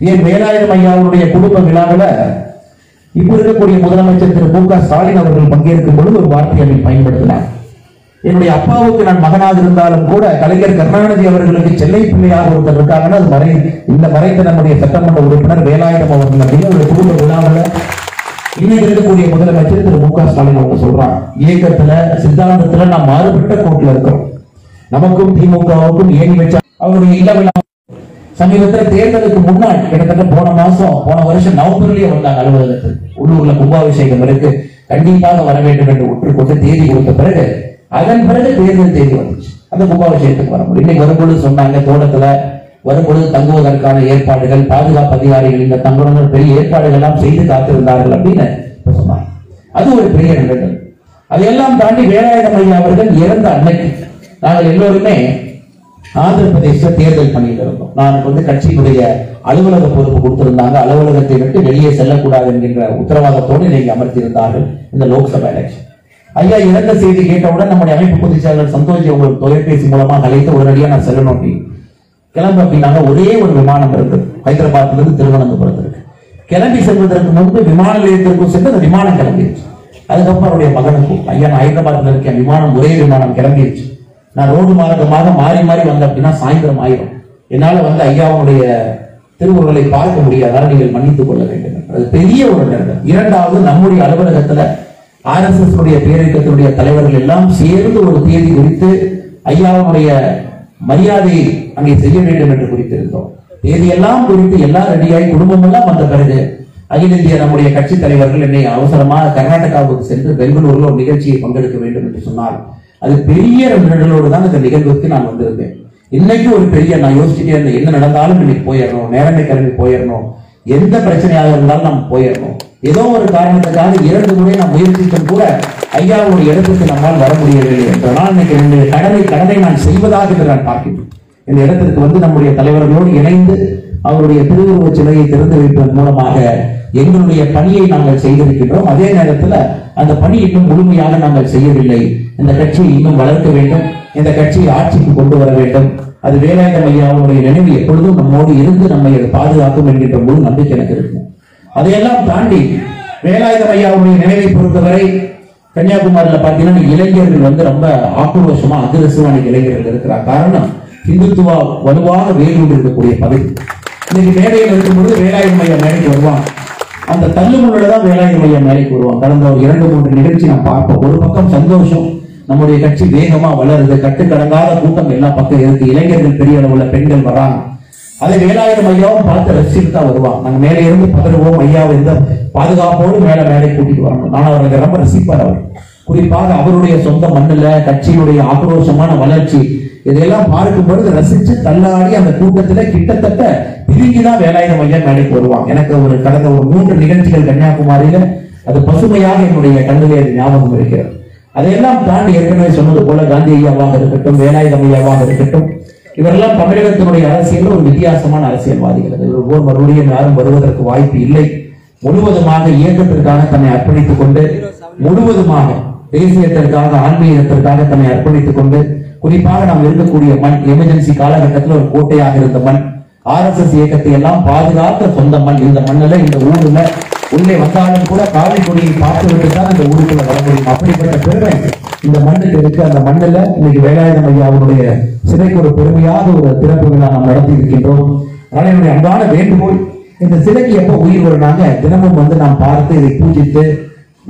என் வேலாயுதம் ஐயாவுடைய குடும்ப விழாவில் இப்ப இருக்கக்கூடிய முதலமைச்சர் திரு மு க ஸ்டாலின் அவர்கள் பங்கேற்கும் பொழுது ஒரு வார்த்தையை அதை பயன்படுத்தினார். என்னுடைய அப்பாவுக்கு நான் மகனாக இருந்தாலும் கூட கலைஞர் கருணாநிதி அவர்களுக்கு செல்லை பிள்ளையாக ஒருத்தர் இருக்காங்கன்னா அது மறை இந்த மறைந்த நம்முடைய சட்டமன்ற உறுப்பினர் வேலாயுதம் அவர்கள் அப்படின்னு ஒரு குடும்ப விழாவில் இன்னைக்கு இருக்கக்கூடிய முதலமைச்சர் திரு மு க ஸ்டாலின் அவங்க சொல்றாங்க. இயக்கத்துல சித்தாந்தத்துல நாம் மாறுபட்ட கோட்டில் இருக்கிறோம். நமக்கும் திமுகவுக்கும் ஏணி வச்சா அவருடைய இல்ல விழா சமீபத்தில் தேர்தலுக்கு முன்னாடி கிட்டத்தட்ட போன மாசம் போன வருஷம் நவம்பர்லயே வந்தாங்க அலுவலகத்துக்கு உள்ளூர்ல கும்பாபிஷேகம் இருக்கு. கண்டிப்பாக வர வேண்டும் என்று ஒற்றுக்கொண்டு தேதி கொடுத்த பிறகு அதன் பிறகு தேர்தல் தேதி வந்துச்சு. அந்த கும்பாபிஷேகத்துக்கு வர முடியும் இன்னைக்கு வரும்பொழுது சொன்னாங்க தோட்டத்துல வரும்பொழுது தங்குவதற்கான ஏற்பாடுகள் பாதுகாப்பு அதிகாரிகள் இந்த தங்குறவங்க பெரிய ஏற்பாடுகள் எல்லாம் செய்து காத்திருந்தார்கள் அப்படின்னு சொன்னாங்க. அது ஒரு பெரிய நிகழ்வு. அதையெல்லாம் தாண்டி வேலாயுதம் ஐயா அவர்கள் இறந்த அன்னைக்கு நாங்கள் எல்லோருமே ஆந்திர பிரதேச தேர்தல் பண்ணிட்டு இருந்தோம். நான் வந்து கட்சியினுடைய அலுவலக பொறுப்பு கொடுத்திருந்தாங்க. அலுவலகத்தை விட்டு வெளியே செல்லக்கூடாது என்கின்ற உத்தரவாதத்தோடு இன்னைக்கு அமர்த்தியிருந்தார்கள் இந்த லோக்சபா எலெக்ஷன் ஐயா இறந்த செய்தி கேட்டவுடன் நம்முடைய அமைப்பு பொதுச் செயலர் சந்தோஷ் உங்களுக்கு தொலைபேசி மூலமாக அழைத்து உடனடியாக நான் செல்லணும். அப்படின்னு கிளம்பு அப்படின்னாங்க. ஒரே ஒரு விமானம் இருக்கு ஹைதராபாத்ல இருந்து திருவனந்தபுரத்திற்கு கிளம்பி செல்வதற்கு முன்பு விமான நிலையத்திற்கும் சென்று அந்த விமானம் கிளம்பிடுச்சு. அதுக்கப்புறம் அவருடைய மகனுக்கும் ஐயா நான் ஹைதராபாத்ல இருக்கேன். விமானம் ஒரே விமானம் கிளம்பிடுச்சு. நான் ரோடு மார்க்கமாக மாறி மாறி வந்தேன் அப்படின்னா சாயந்தரம் ஆயிரும். என்னால் வந்து ஐயாவுடைய திருவுருளை பார்க்க முடியாதால் நீங்கள் மன்னித்துக் கொள்ள வேண்டும். அது பெரிய ஒரு நிறுவனம். இரண்டாவது நம்முடைய அலுவலகத்துல ஆர்எஸ்எஸ் உடைய பேரியக்கத்தினுடைய தலைவர்கள் எல்லாம் சேர்ந்து ஒரு தேதி குறித்து ஐயாவுடைய மரியாதை அங்கே செய்ய வேண்டும் என்று குறித்திருந்தோம். தேதியெல்லாம் குறித்து எல்லாம் ரெடியாகி குடும்பம் எல்லாம் வந்த பிறகு அகில இந்திய நம்முடைய கட்சி தலைவர்கள் என்னை அவசரமாக கர்நாடகாவுக்கு சென்று பெங்களூரில் ஒரு நிகழ்ச்சியை பங்கெடுக்க வேண்டும் என்று சொன்னார் அது பெரிய நிகழ்வோடு தான் இந்த நிகழ்வுக்கு நான் வந்திருந்தேன். இன்னைக்கு ஒரு பெரிய நான் யோசிச்சுட்டே இருந்தேன் என்ன நடந்தாலும் இன்னைக்கு போயிடணும் நேரமே கிளம்பி போயிடணும் எந்த பிரச்சனையாக இருந்தாலும் நம்ம போயிடணும். ஏதோ ஒரு காரணத்துக்காக இரண்டு முறை நான் முயற்சித்தும் கூட ஐயாவோட இடத்துக்கு நம்மால் வர முடியவில்லை என்றால் இன்னைக்கு என்னுடைய கடனை கடனை நான் செய்வதாக என்று நான் பார்க்கிறேன். இந்த இடத்திற்கு வந்து நம்முடைய தலைவர்களோடு இணைந்து அவருடைய திருவுருவச் சிலையை திறந்து வைப்பதன் மூலமாக எங்களுடைய பணியை நாங்கள் செய்திருக்கின்றோம். அதே நேரத்தில் அந்த பணி இன்னும் முழுமையாக நாங்கள் செய்யவில்லை. இந்த கட்சியை இன்னும் வளர்க்க வேண்டும். இந்த கட்சியை ஆட்சிக்கு கொண்டு வர வேண்டும். அது வேலாயுதம் ஐயாவுடைய நினைவு எப்பொழுதும் நம்மோடு இருந்து நம்மை பாதுகாக்கும் என்கின்ற முழு நம்பிக்கை எனக்கு இருக்கும். அதையெல்லாம் தாண்டி வேலாயுதம் ஐயாவுடைய நினைவை பொறுத்தவரை கன்னியாகுமரியில் பார்த்தீங்கன்னா இளைஞர்கள் வந்து ரொம்ப ஆக்ரோஷமா அக்ரஸிவான இளைஞர்கள் இருக்கிறார் காரணம் இந்துத்துவா வலுவாக வேலூர் இருக்கக்கூடிய பதவி. இன்னைக்கு மேடையில் இருக்கும்போது வேலாயுதம் ஐயா மேடைக்கு வருவான் அந்த தள்ளுமுள்ள தான் வேலாயுதம் ஐயா மேடைக்கு கடந்த ஒரு இரண்டு மூன்று நிகழ்ச்சி நான் பார்ப்போம் ஒரு பக்கம் சந்தோஷம் நம்முடைய கட்சி வேகமா வளருது. கட்டுக்கடங்காத கூட்டம் எல்லா பக்கம் இருக்கு. இளைஞர்கள் பெரிய அளவுல பெண்கள் வர்றாங்க அதை வேலாயுதம் ஐயாவும் பார்த்து ரசிச்சுட்டு தான் வருவாங்க. நாங்க மேலே இருந்து பதறுவோம். ஐயாவை எந்த பாதுகாப்போடு மேல மேலே கூட்டிட்டு வரணும். நான் அவருக்கு ரொம்ப ரசிப்பார் அவர். குறிப்பாக அவருடைய சொந்த மண்ணுல கட்சியுடைய ஆக்ரோஷமான வளர்ச்சி இதையெல்லாம் பார்க்கும் பொழுது ரசிச்சு தள்ளாடி அந்த கூட்டத்துல கிட்டத்தட்ட பிரிஞ்சுதான் வேலாயுதம் ஐயா மேடைக்கு வருவாங்க. எனக்கு ஒரு கடந்த ஒரு மூன்று நிகழ்ச்சிகள் கன்னியாகுமரியில அது பசுமையாக என்னுடைய கண்ணிலே ஞாபகம் இருக்கிறது. அதையெல்லாம் தாண்டி ஏற்கனவே சொன்னது போல காந்தி ஐயாவாக இருக்கட்டும் வேலாயுதம் ஐயாவாக இருக்கட்டும் இவரெல்லாம் தமிழகத்தினுடைய அரசியல் ஒரு வித்தியாசமான அரசியல்வாதிகள். ஒவ்வொரு மறுபடியும் யாரும் வருவதற்கு வாய்ப்பு இல்லை. முழுவதுமாக இயக்கத்திற்காக தன்னை அர்ப்பணித்துக் கொண்டு முழுவதுமாக தேசியத்திற்காக ஆன்மீகத்திற்காக தன்னை அர்ப்பணித்துக் கொண்டு குறிப்பாக நாம் இருக்கக்கூடிய மண் எமர்ஜென்சி காலகட்டத்தில் ஒரு கோட்டையாக இருந்த மண் ஆர்எஸ்எஸ் இயக்கத்தை எல்லாம் பாதுகாத்த சொந்த மண். இந்த மண்ணுல இந்த ஊர்ல உள்ளே வந்தாலும் கூட காவி கொடியை பார்த்துவிட்டு தான் இந்த ஊருக்குள்ள வர முடியும். அப்படிப்பட்ட பெருமை இந்த மண்ணுக்கு இருக்கு. அந்த மண்ணில் இன்னைக்கு வேலாயுதம் ஐயா அவருடைய சிலைக்கு ஒரு பெருமையாக ஒரு திறப்பு விழா நாம் நடத்தி இருக்கின்றோம் அதனால என்னுடைய அன்பான வேண்டுகோள் இந்த சிலைக்கு எப்போ உயிர் வருனாங்க தினமும் வந்து நாம் பார்த்து இதை பூஜித்து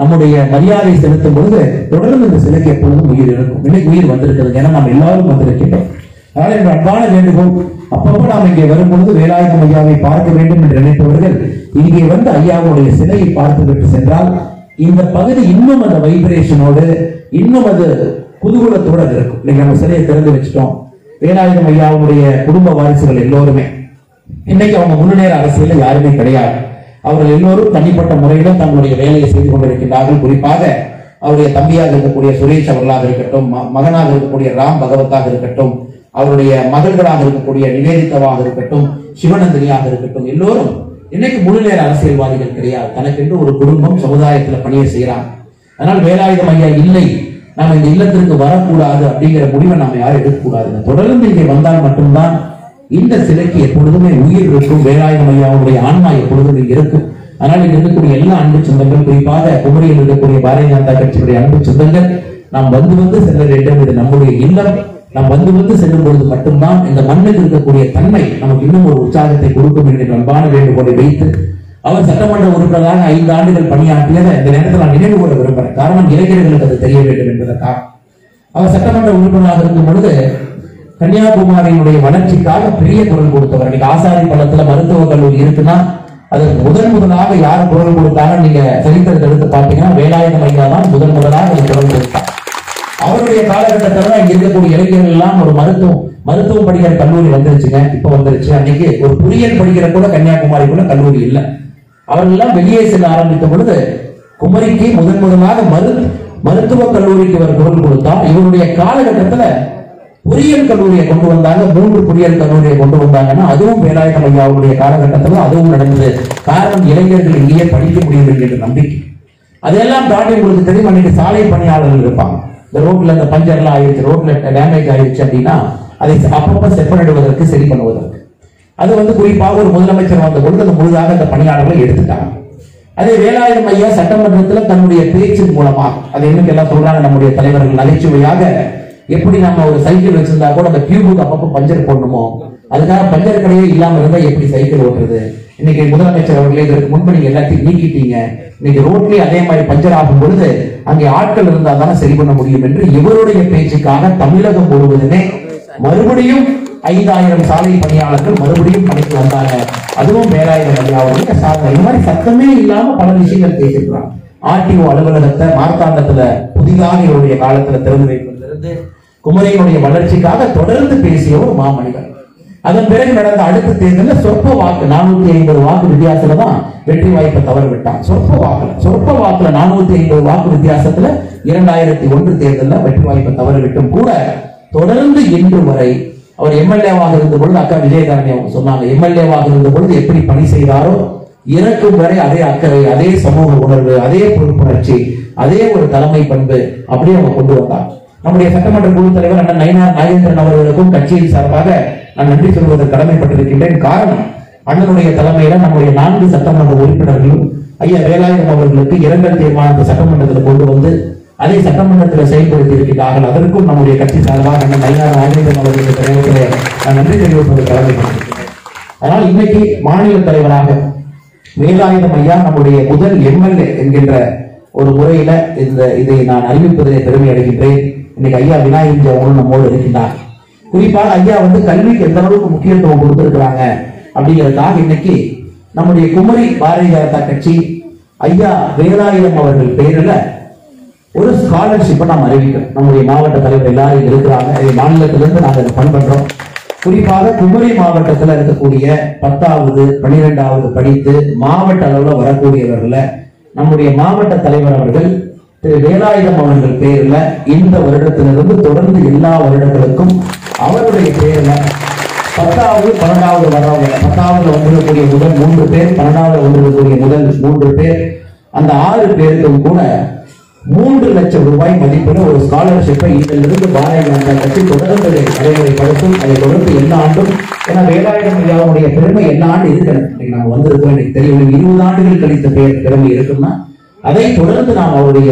நம்முடைய மரியாதை செலுத்தும் பொழுது தொடர்ந்து இந்த சிலைக்கு எப்பொழுதும் உயிர் இருக்கும். இன்னைக்கு உயிர் வந்திருக்கிறது ஏன்னா நாம் எல்லாரும் வந்திருக்கின்றோம். அதனால் என்னுடைய அன்பான வேண்டுகோள் அப்பப்போ நாம் இங்கே வரும்பொழுது வேலாயுதம் ஐயாவை பார்க்க வேண்டும் என்று நினைப்பவர்கள் இங்கே வந்து ஐயாவுடைய சிலையை பார்த்துவிட்டு சென்றால் இந்த பகுதி இன்னும் அந்த வைப்ரேஷனோடு இன்னும் அது குதூகலத்தோட அது இருக்கும். இன்னைக்கு நம்ம சிலையை திறந்து வச்சுட்டோம். வேலாயுதம் ஐயாவுடைய குடும்ப வாரிசுகள் எல்லோருமே. இன்னைக்கு அவங்க முன்னேற அரசியல யாருமே கிடையாது. அவர்கள் எல்லோரும் தனிப்பட்ட முறையில தங்களுடைய வேலையை செய்து கொண்டிருக்கின்றார்கள். குறிப்பாக அவருடைய தம்பியாக இருக்கக்கூடிய சுரேஷ் அவர்களாக இருக்கட்டும் மகனாக இருக்கக்கூடிய ராம் பகவத்தாக இருக்கட்டும் அவருடைய மகள்களாக இருக்கக்கூடிய நிவேதிதாவாக இருக்கட்டும் சிவநந்தினியாக இருக்கட்டும் எல்லோரும் இன்னைக்கு முழுநேர அரசியல்வாதிகள் கிடையாது. தனக்கென்று ஒரு குடும்பம் சமுதாயத்துல பணியை செய்யறாங்க. அதனால் வேலாயுதம் ஐயா இல்லை. நாம் இந்த இல்லத்திற்கு வரக்கூடாது அப்படிங்கிற முடிவை நாம யாரும் எடுக்கக்கூடாது. தொடர்ந்து இங்கே வந்தால் மட்டும்தான் இந்த சிலைக்கு எப்பொழுதுமே உயிர் இருக்கும். வேலாயுதம் ஐயாவுடைய ஆன்மா எப்பொழுதுமே இருக்கும். அதனால இங்க இருக்கக்கூடிய எல்லா அன்பு சொந்தங்கள் குறிப்பாக குமரியில் இருக்கக்கூடிய பாரதிய ஜனதா கட்சியுடைய அன்பு சொந்தங்கள் நாம் வந்து வந்து செல்ல வேண்டும். இது நம்முடைய இல்லம். நாம் வந்து வந்து செல்லும் பொழுது மட்டும்தான் இந்த மண்ணில் இருக்கக்கூடிய தன்மை நமக்கு இன்னும் ஒரு உற்சாகத்தை கொடுக்கும் என்று அன்பான வேண்டுகோளை வைத்து அவர் சட்டமன்ற உறுப்பினராக ஐந்து ஆண்டுகள் பணியாற்றியதை இந்த நேரத்தில் நான் நினைவு கூற விரும்புகிறேன். காரணம் இளைஞர்களுக்கு அது தெரிய வேண்டும் என்பதற்காக. அவர் சட்டமன்ற உறுப்பினராக இருக்கும் பொழுது கன்னியாகுமரியினுடைய வளர்ச்சிக்காக பெரிய குரல் கொடுத்தவர். இன்னைக்கு ஆசாரி பள்ளத்துல மருத்துவக் கல்லூரி இருக்குன்னா அது முதன் முதலாக யார் குரல் கொடுத்தாங்க நீங்க சரித்திரத்தை எடுத்து பார்த்தீங்கன்னா வேலாயுதம் ஐயா தான் முதன் முதலாக குரல் கொடுத்தார் அவருடைய காலகட்டத்தில் தான் இங்க இருக்கக்கூடிய இளைஞர்கள் எல்லாம் ஒரு மருத்துவம் மருத்துவம் படிக்கிற கல்லூரி வந்துருச்சுங்க இப்ப வந்துருச்சு. அன்னைக்கு ஒரு பொறியியல் படிக்கிற கூட கன்னியாகுமரி கூட கல்லூரி இல்லை. அவர்கள் எல்லாம் வெளியே செல்ல ஆரம்பித்த பொழுது குமரிக்கு முதன் முதலாக மரு மருத்துவக் கல்லூரிக்கு அவர் குரல் கொடுத்தார். இவருடைய காலகட்டத்துல பொறியியல் கல்லூரியை கொண்டு வந்தாங்க மூன்று பொறியியல் கல்லூரியை கொண்டு வந்தாங்கன்னா அதுவும் வேலாயுதம் ஐயாவுடைய காலகட்டத்துல அதுவும் நடந்தது. காரணம் இளைஞர்கள் இங்கேயே படிக்க முடியும் என்கிற நம்பிக்கை. அதெல்லாம் தாண்டி உங்களுக்கு தெரியும் அன்னைக்கு சாலை பணியாளர்கள் இருப்பாங்க. இந்த ரோட்ல அந்த பஞ்சர்லாம் ஆயிடுச்சு ரோட்ல டேமேஜ் ஆயிடுச்சு அப்படின்னா அதை அப்பப்ப செப்பனிடுவதற்கு சரி பண்ணுவதற்கு. அது வந்து குறிப்பாக ஒரு முதலமைச்சர் வந்த பொழுது அது முழுதாக அந்த பணியாளர்களை எடுத்துட்டாங்க. அதே வேலாயுதம் ஐயா சட்டமன்றத்துல தன்னுடைய பேச்சின் மூலமா அது இன்னைக்கு எல்லாம் சொல்றாங்க நம்முடைய தலைவர்கள் நகைச்சுவையாக எப்படி நம்ம ஒரு சைக்கிள் வச்சிருந்தா கூட அந்த டியூபுக்கு அப்பப்போ பஞ்சர் போடணுமோ அதுக்காக பஞ்சர் கடையே இல்லாம இருந்தா எப்படி சைக்கிள் ஓட்டுறது? இன்னைக்கு முதலமைச்சர் அவர்களே இதற்கு முன்பு நீங்க எல்லாத்தையும் நீக்கிட்டீங்க. இன்னைக்கு ரோட்லயே அதே மாதிரி பஞ்சர் ஆகும் பொழுது அங்கே ஆட்கள் இருந்தால் தானே சரி பண்ண முடியும் என்று இவருடைய பேச்சுக்காக தமிழகம் முழுவதுமே மறுபடியும் ஐந்தாயிரம் சாலை பணியாளர்கள் மறுபடியும் பணிக்கு வந்தாங்க. அதுவும் வேலாயுதம் ஐயாவுடைய சாதனை இந்த மாதிரி சத்தமே இல்லாம பல விஷயங்கள் பேசியிருக்கிறாங்க. ஆர்டிஓ அலுவலகத்தை மார்த்தாண்டத்துல புதிதாக இவருடைய காலத்துல திறந்து வைப்பதிலிருந்து குமரையினுடைய வளர்ச்சிக்காக தொடர்ந்து பேசிய ஒரு மாமனிதர். அதன் பிறகு நடந்த அடுத்த தேர்தலில் சொற்ப வாக்கு நானூத்தி ஐம்பது வாக்கு வித்தியாசத்துல தான் வெற்றி வாய்ப்பை தவற விட்டான் சொற்ப வாக்குல சொற்ப வாக்குல நானூத்தி ஐம்பது வாக்கு வித்தியாசத்துல இரண்டாயிரத்தி ஒன்று தேர்தலில் வெற்றி வாய்ப்பை தவற விட்டும் கூட தொடர்ந்து இன்று வரை அவர் எம்எல்ஏவாக இருந்த பொழுது அக்கா விஜயகாரணி அவங்க சொன்னாங்க எம்எல்ஏவாக இருந்த பொழுது எப்படி பணி செய்தாரோ இறக்கும் வரை அதே அக்கறை அதே சமூக உணர்வு அதே பொறுப்புணர்ச்சி அதே ஒரு தலைமை பண்பு அப்படியே அவங்க கொண்டு வந்தார் நம்முடைய சட்டமன்ற குழு தலைவர் அண்ணன் நயனார் நாகேந்திரன் அவர்களுக்கும் கட்சியின் சார்பாக நான் நன்றி சொல்வதற்கு கடமைப்பட்டிருக்கின்றேன். காரணம் அண்ணனுடைய தலைமையில நம்முடைய நான்கு சட்டமன்ற உறுப்பினர்களும் ஐயா வேலாயுதம் அவர்களுக்கு இரங்கல் தீர்மானத்தை சட்டமன்றத்தில் கொண்டு வந்து அதை சட்டமன்றத்தில் செயல்படுத்தி இருக்கிறார்கள் அதற்கும் நம்முடைய கட்சி சார்பாக அண்ணன் ஐயா நாகேந்திரன் அவர்களுக்கு தலைவர்களே நான் நன்றி தெரிவிப்பது கடமைப்பட்டிருக்கிறேன். அதனால் இன்னைக்கு மாநில தலைவராக வேலாயுதம் ஐயா நம்முடைய முதல் எம்எல்ஏ என்கின்ற ஒரு முறையில இந்த இதை நான் அறிவிப்பதிலே பெருமை அடைகின்றேன். இன்னைக்கு ஐயா விநாயகர் அவங்களும் நம்மோடு இருக்கின்றார் குறிப்பாக ஐயா வந்து கல்விக்கு எந்த அளவுக்கு முக்கியத்துவம் கொடுத்திருக்கிறாங்க அப்படிங்கிறதுக்காக இன்னைக்கு நம்முடைய குமரி பாரதிய ஜனதா கட்சி ஐயா வேலாயுதம் அவர்கள் பெயரில் ஒரு ஸ்காலர்ஷிப்பை நாம் அறிவிக்கிறோம். நம்முடைய மாவட்ட தலைவர் எல்லாரும் இருக்கிறாங்க. மாநிலத்திலிருந்து நாங்கள் இதை பண் பண்றோம் குறிப்பாக குமரி மாவட்டத்தில் இருக்கக்கூடிய பத்தாவது பன்னிரெண்டாவது படித்து மாவட்ட அளவில் வரக்கூடியவர்களை நம்முடைய மாவட்ட தலைவர் அவர்கள் திரு வேலாயுதம் அவர்கள் பேர்ல இந்த வருடத்திலிருந்து தொடர்ந்து எல்லா வருடங்களுக்கும் அவருடைய பேர்ல பத்தாவது பன்னெண்டாவது வர்றவங்க பத்தாவது வந்திருக்கக்கூடிய முதல் மூன்று பேர் பன்னெண்டாவது வந்திருக்கக்கூடிய முதல் மூன்று பேர் அந்த ஆறு பேருக்கும் கூட மூன்று லட்சம் ரூபாய் மதிப்புள்ள ஒரு ஸ்காலர்ஷிப்பை இதிலிருந்து பாரதிய ஜனதா கட்சி தொடர்ந்து நடைமுறைப்படுத்தும். அதை தொடர்ந்து எல்லா ஆண்டும் ஏன்னா வேலாயுதம் ஐயாவுடைய பெருமை எல்லா ஆண்டு இருக்கிறது நாங்கள் வந்திருக்கோம் எனக்கு தெரியும் இருபது ஆண்டுகள் கழித்த பெயர் பெருமை இருக்குன்னா அதை தொடர்ந்து நாம் அவருடைய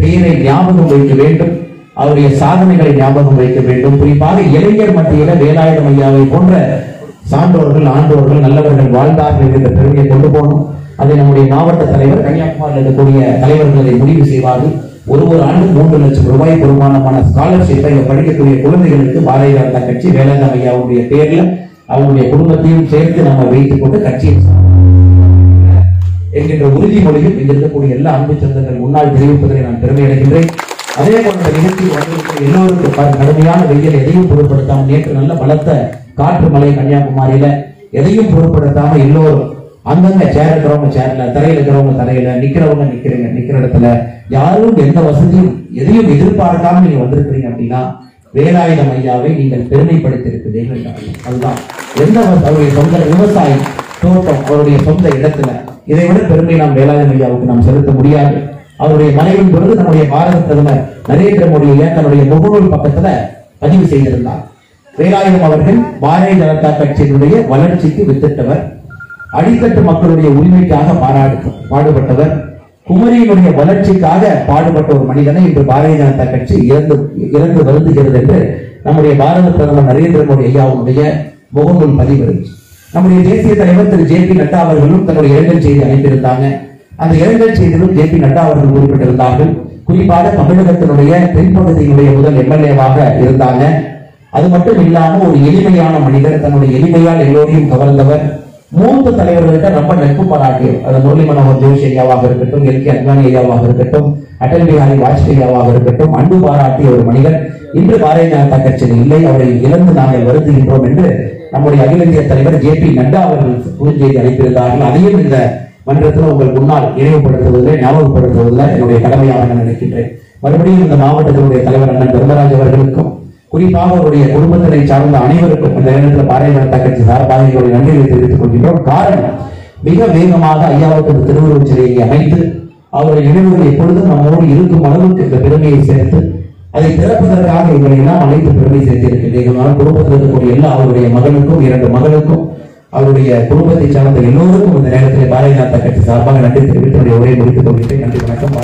பெயரை ஞாபகம் வைக்க வேண்டும். அவருடைய சாதனைகளை ஞாபகம் வைக்க வேண்டும். குறிப்பாக இளைஞர் மத்தியில வேலாயுதம் ஐயாவை போன்ற சான்றோர்கள் ஆண்டோர்கள் நல்லவர்கள் வாழ்ந்தார்கள் என்கிற பெருமையை கொண்டு போகணும். அதை நம்முடைய மாவட்ட தலைவர் கன்னியாகுமரியில் இருக்கக்கூடிய தலைவர்கள் அதை முடிவு செய்வார்கள். ஒரு ஒரு ஆண்டு மூன்று லட்சம் ரூபாய் பெருமானமான ஸ்காலர்ஷிப்பை படிக்கக்கூடிய குழந்தைகளுக்கு பாரதிய ஜனதா கட்சி வேலாயுதம் ஐயாவுடைய பேரில் அவங்களுடைய குடும்பத்தையும் சேர்த்து நம்ம வைத்துக் கொண்டு கட்சியை என்கின்ற மொழியில் இங்க இருக்கக்கூடிய எல்லா அன்பு சொந்தங்கள் முன்னால் தெரிவிப்பதை நான் பெருமை அடைகின்றேன். அதே போன்ற இந்த நிகழ்ச்சியில் வந்திருக்கிற எல்லோருக்கும் கடுமையான வெயில் எதையும் பொருட்படுத்தாமல் நேற்று நல்ல பலத்த காற்று மலை கன்னியாகுமரியில எதையும் பொருட்படுத்தாம எல்லோரும் அங்கங்க சேர் இருக்கிறவங்க சேர்ல தரையில இருக்கிறவங்க தரையில நிக்கிறவங்க நிக்கிறீங்க நிக்கிற இடத்துல யாரும் எந்த வசதியும் எதையும் எதிர்பார்க்காம நீங்க வந்திருக்கிறீங்க அப்படின்னா வேலாயுதம் ஐயாவை நீங்கள் பெருமைப்படுத்தி இருக்கிறீர்கள் அதுதான். எந்த அவருடைய சொந்த விவசாயம் தோட்டம் அவருடைய சொந்த இடத்துல. இதை விட பெருமை நாம் வேலாயுதம் ஐயாவுக்கு நாம் செலுத்த முடியாது. அவருடைய மனைவின் பொழுது நம்முடைய பாரத பிரதமர் நரேந்திர மோடி ஐயா தன்னுடைய முகநூல் பக்கத்துல பதிவு செய்திருந்தார். வேலாயுதம் அவர்கள் பாரதிய ஜனதா கட்சியினுடைய வளர்ச்சிக்கு வித்திட்டவர். அடித்தட்டு மக்களுடைய உரிமைக்காக பாராடு பாடுபட்டவர். குமரியினுடைய வளர்ச்சிக்காக பாடுபட்ட ஒரு மனிதனை இன்று பாரதிய ஜனதா கட்சி இறந்து இறந்து வருந்துகிறது என்று நம்முடைய பாரத பிரதமர் நரேந்திர மோடி ஐயாவுடைய முகநூல் பதிவு நம்முடைய தேசிய தலைவர் திரு ஜே பி நட்டா அவர்களும் தன்னுடைய இரங்கல் செய்தி அனுப்பியிருந்தாங்க அந்த இரங்கல் செய்தியிலும் ஜே பி நட்டா அவர்கள் குறிப்பிட்டிருந்தார்கள். குறிப்பாக தமிழகத்தினுடைய தென்பகுதியினுடைய முதல் எம்எல்ஏவாக இருந்தாங்க. அது மட்டும் இல்லாம ஒரு எளிமையான மனிதர் தன்னுடைய எளிமையால் எல்லோரையும் கவர்ந்தவர். மூத்த தலைவர்கள்ட்ட ரொம்ப நட்பு பாராட்டியவர் அது முரளி மனோகர் ஜோஷி ஐயாவாக இருக்கட்டும் எல் கே அத்வானி ஐயாவாக இருக்கட்டும் அடல் பிஹாரி வாஜ்பேயி ஐயாவாக இருக்கட்டும் அன்பு பாராட்டிய ஒரு மனிதர். இன்று பாரதிய ஜனதா கட்சியில் இல்லை அவரை இழந்து நாங்கள் வருந்துகின்றோம் என்று நம்முடைய அகில இந்திய தலைவர் ஜே பி நட்டா அவர்கள் குறுஞ்செய்தி அளித்திருந்தார்கள் அதையும் இந்த மன்றத்தில் உங்கள் முன்னால் நினைவுபடுத்துவதில் ஞாபகப்படுத்துவதில் என்னுடைய கடமையாக நான் நினைக்கின்றேன் மறுபடியும் இந்த மாவட்டத்தினுடைய தலைவர் அண்ணன் தர்மராஜ் அவர்களுக்கும் குறிப்பாக அவருடைய குடும்பத்தினை சார்ந்த அனைவருக்கும் இந்த நேரத்தில் பாரதிய ஜனதா கட்சி சார்பாக எங்களுடைய நன்றியை தெரிவித்துக் கொள்கின்றோம். காரணம் மிக வேகமாக ஐயாவுக்கு இந்த திருவுருவச் சிலையை அமைத்து அவருடைய நினைவுகள் எப்பொழுதும் நம்மோடு இருக்கும் அளவுக்கு இந்த பெருமையை சேர்த்து அதை திறப்பதற்காக எங்களை எல்லாம் அழைத்து பெருமை சேர்த்திருக்கின்றீர்கள் குடும்பத்தில் இருக்கக்கூடிய எல்லா அவருடைய மகனுக்கும் இரண்டு மகளுக்கும் அவருடைய குடும்பத்தை சார்ந்த எல்லோருக்கும் இந்த நேரத்தில் பாரதிநாத கட்சி சார்பாக நன்றி தெரிவித்து உரையை முடித்துக் கொள்கிறேன் நன்றி வணக்கம்.